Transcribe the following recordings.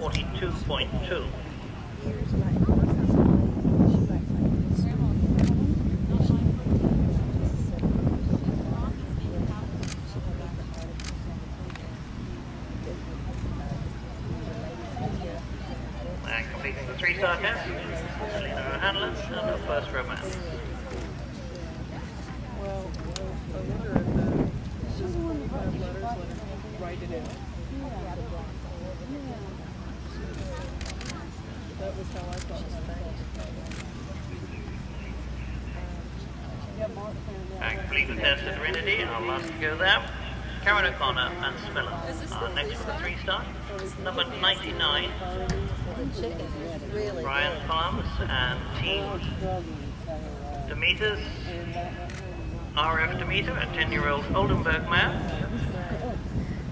42.2. And completing the three-star test, Selena O'Hanlon and her first romance. Well, the, she's the one wrote letters, let write it out. That was how I thought it was. And complete the test at Trinity, our last to go there. Karen O'Connor and Smilla are next to the three-star. Number 99, Really? Brian Palms and Team Demeters, RF Demeter, a 10-year-old Oldenburg mare,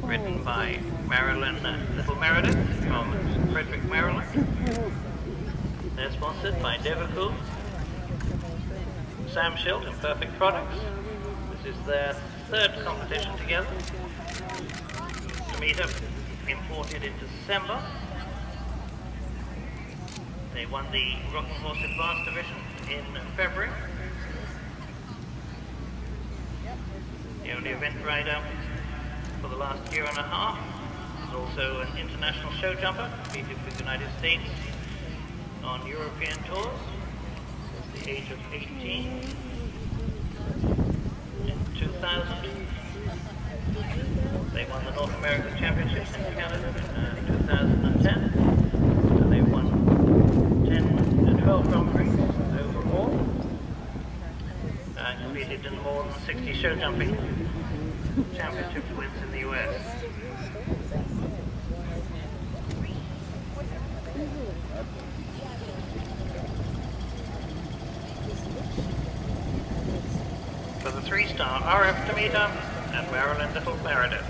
written by Marilyn uh, Little Meredith from Frederick, Maryland. They're sponsored by Devoucoux, Sam Schild and Perfect Products. This is their third competition together. Demeter imported in December. They won the Rocking Horse Advanced Division in February. The only event rider for the last year and a half. He's also an international show jumper, competed for the United States on European tours since the age of 18 in 2000. They won the North American Championships in Canada in uh, 2010. So they won 10 to 12 Grand Prix overall. And competed in more than 60 show jumping championship wins in the US. For the three-star RF Demeter and Marilyn Little Meredith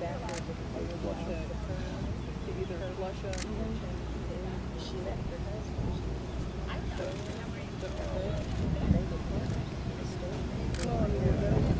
backwards if you watch that. To either flush up. She left her husband. No, I mean, they're very-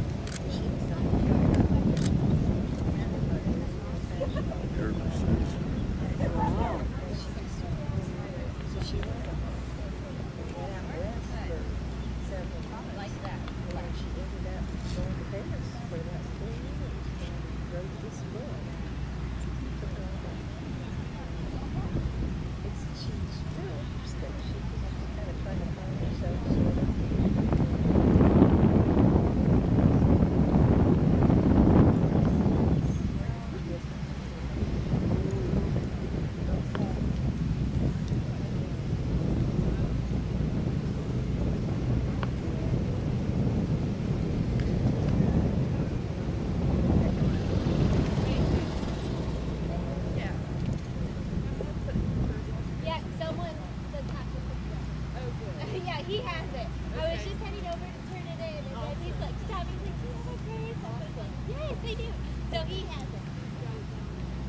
Yeah, someone does have to pick it up. Oh, he has it. I was just heading over to turn it in, and then he's like, stop. He's like, do you have a purse? I was like, yes, I do. So he has it.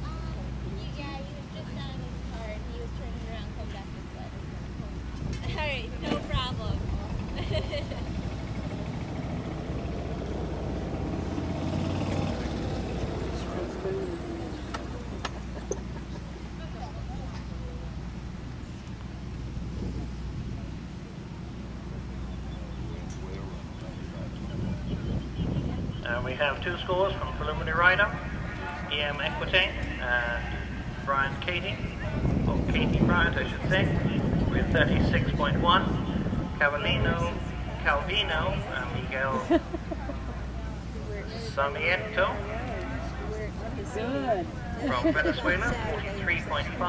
Um, you, yeah, he was just on his car, and he was turning around, come back this way. All right, no problem. And we have two scores from preliminary rider, EM Equitane and uh, Brian Katie, or Katie Bryant I should say, with 36.1. Cavallino, Calvino, and Miguel Sarmiento from Venezuela, 43.5.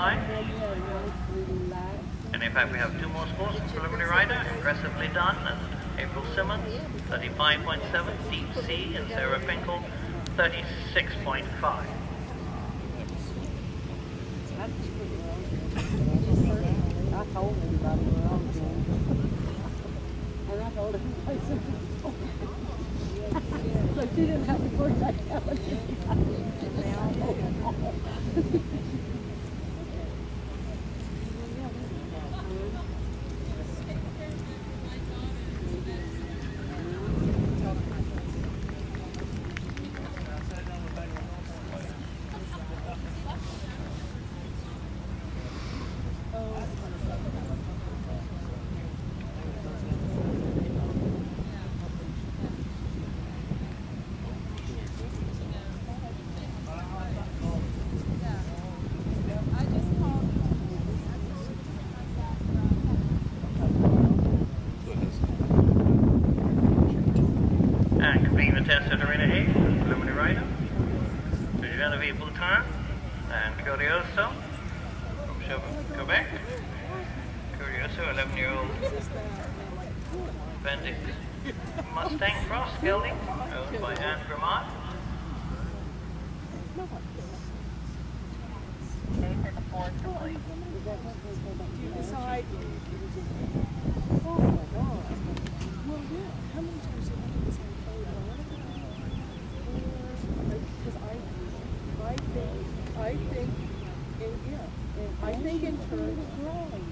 And in fact, we have two more scores from preliminary rider, impressively done, and April Simmons, 35.7, Deep Sea, and Sarah Finkel, 36.5. I told everybody where I was going. And I told everybody something. But she didn't have to work the test at Arena 8, Lumini Rhino. To Uganda People Time, and Curioso from Quebec. Curioso, 11 year old Bendix, Mustang Cross Gelding, owned by Anne Gramont. Decide.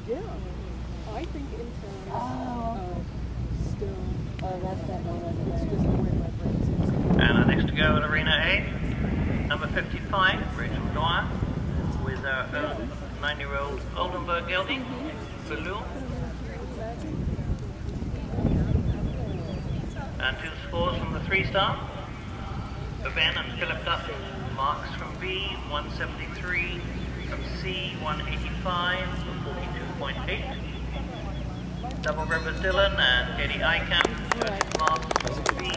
Yeah, I think still. Oh, that's that. It's just my brain. And our next to go at Arena A, number 55, Rachel Dwyer, with uh, our own 9 year old Oldenburg gelding, Baloo. And two scores from the three star. Ben and Philip Duff marks from B, 173, from C, 185, for 42.8. Double Rivers Dylan and Katie Eikamp, marks from B,